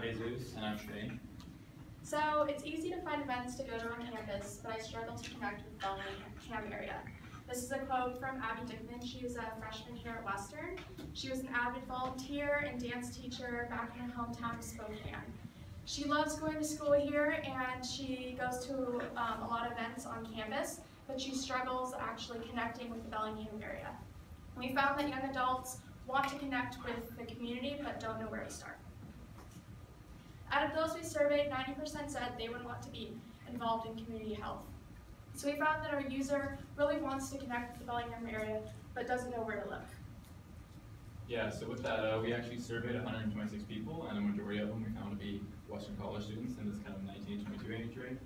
Jesus. And I'm Shane. So it's easy to find events to go to on campus, but I struggle to connect with the Bellingham area. This is a quote from Abby Dickman. She was a freshman here at Western. She was an avid volunteer and dance teacher back in her hometown of Spokane. She loves going to school here and she goes to um, a lot of events on campus, but she struggles actually connecting with the Bellingham area. We found that young adults want to connect with the community but don't know where to start. Of those we surveyed, 90% said they would want to be involved in community health. So we found that our user really wants to connect with the Bellingham area, but doesn't know where to look. Yeah, so with that, uh, we actually surveyed 126 people, and the majority of them we found to be Western College students in this kind of 19 to 22 age range.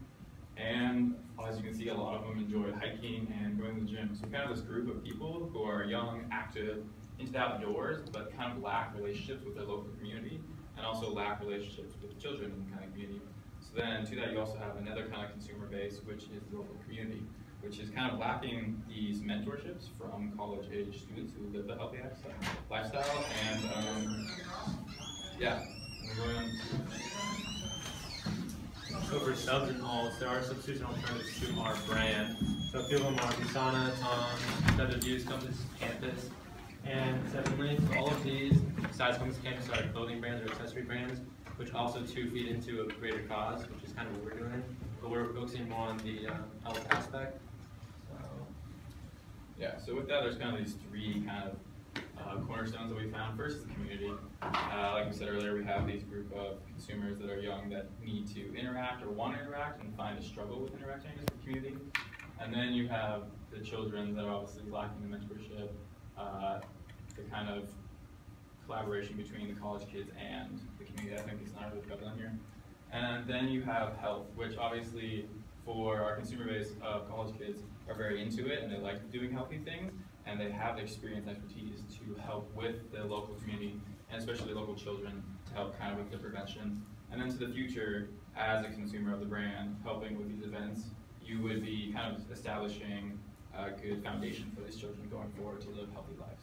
And as you can see, a lot of them enjoy hiking and going to the gym. So kind of this group of people who are young, active, into the outdoors, but kind of lack relationships with their local community, and also lack relationships with children in the kind of community. So then to that, you also have another kind of consumer base, which is the local community, which is kind of lacking these mentorships from college-age students who live the healthy lifestyle. And um, yeah. So for subs and alts, there are substitution alternatives to our brand. So a few of them are Usana, Tom, WW's Compass Campus. And secondly, all of these, besides Compass Campus, are clothing accessory brands, which also too feed into a greater cause, which is kind of what we're doing. But we're focusing more on the um, health aspect. So, yeah, so with that, there's kind of these three kind of uh, cornerstones that we found. First is the community. Uh, like we said earlier, we have these group of consumers that are young that need to interact or want to interact and find a struggle with interacting with the community. And then you have the children that are obviously lacking the mentorship, uh, the kind of collaboration between the college kids and the community. I think it's not really prevalent here. And then you have health, which obviously for our consumer base of college kids are very into it and they like doing healthy things and they have the experience and expertise to help with the local community and especially local children to help kind of with the prevention. And then to the future, as a consumer of the brand, helping with these events, you would be kind of establishing a good foundation for these children going forward to live healthy lives.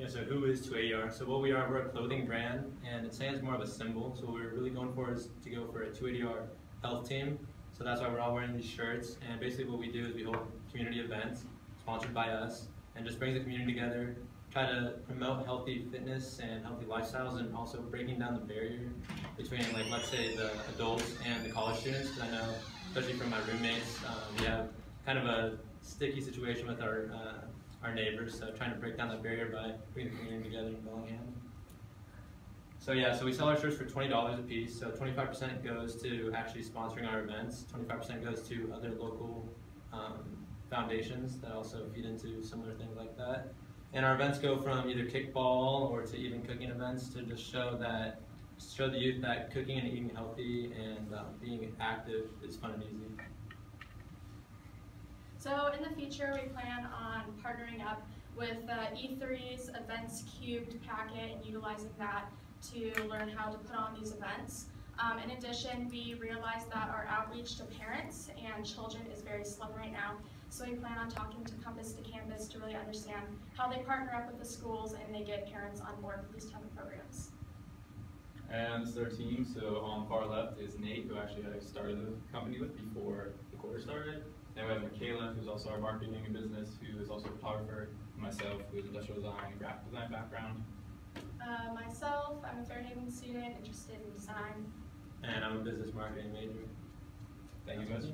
Yeah, so who is 280R? So what we are, we're a clothing brand, and it stands more of a symbol. So what we're really going for is to go for a 280R health team. So that's why we're all wearing these shirts. And basically what we do is we hold community events sponsored by us and just brings the community together, try to promote healthy fitness and healthy lifestyles and also breaking down the barrier between like let's say the adults and the college students because I know especially from my roommates um, we have kind of a sticky situation with our uh, our neighbors so trying to break down that barrier by bringing the community together in Bellingham. So yeah, so we sell our shirts for $20 a piece. So 25% goes to actually sponsoring our events. 25% goes to other local um, foundations that also feed into similar things like that. And our events go from either kickball or to even cooking events to just show that show the youth that cooking and eating healthy and um, being active is fun and easy. So in the future, we plan on partnering up with uh, E3's Events Cubed packet and utilizing that to learn how to put on these events. Um, in addition, we realized that our outreach to parents and children is very slim right now, so we plan on talking to Compass to Campus to really understand how they partner up with the schools and they get parents on board with these type of programs. And is our team. So on the far left is Nate, who actually I started the company with before the quarter started. Then we have Michaela, who's also our marketing and business, who is also a photographer. And myself, who is industrial design and graphic design background. Uh, myself, I'm a Fairhaven student, interested in design. And I'm a business marketing major. Thank you guys.